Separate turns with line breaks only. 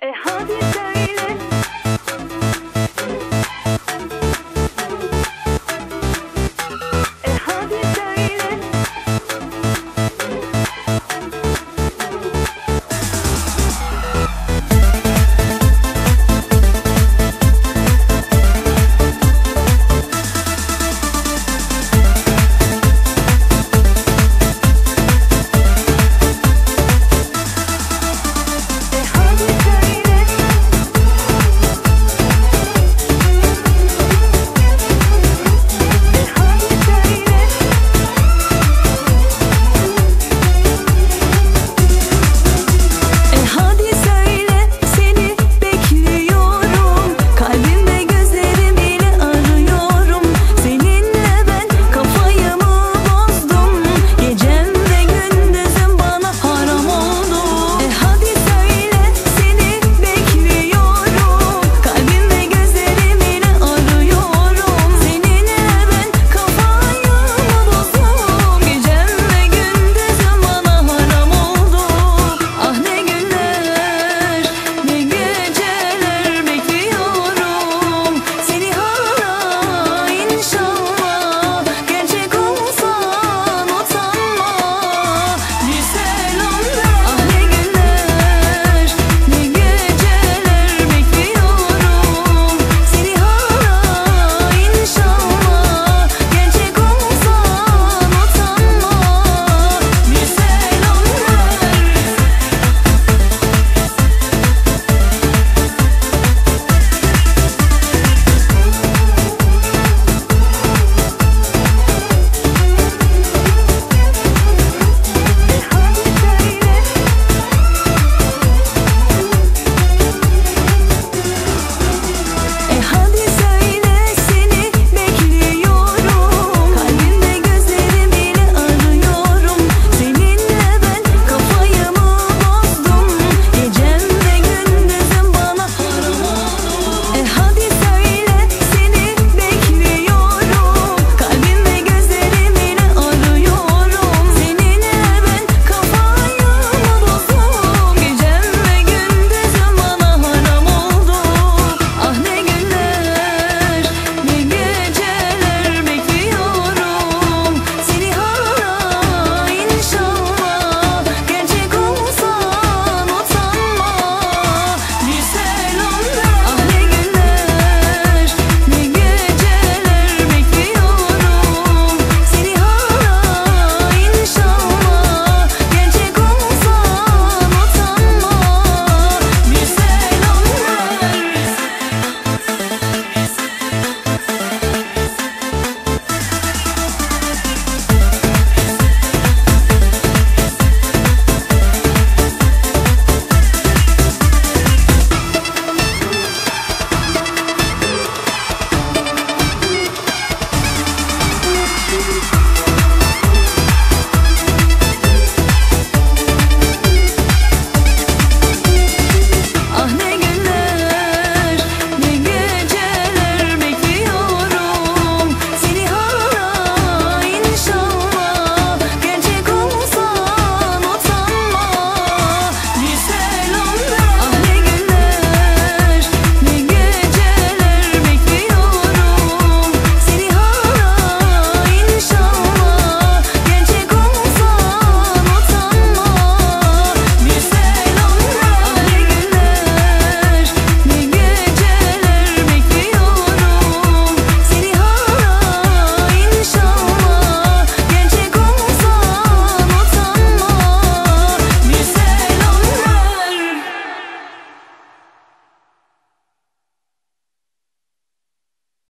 E hadi it?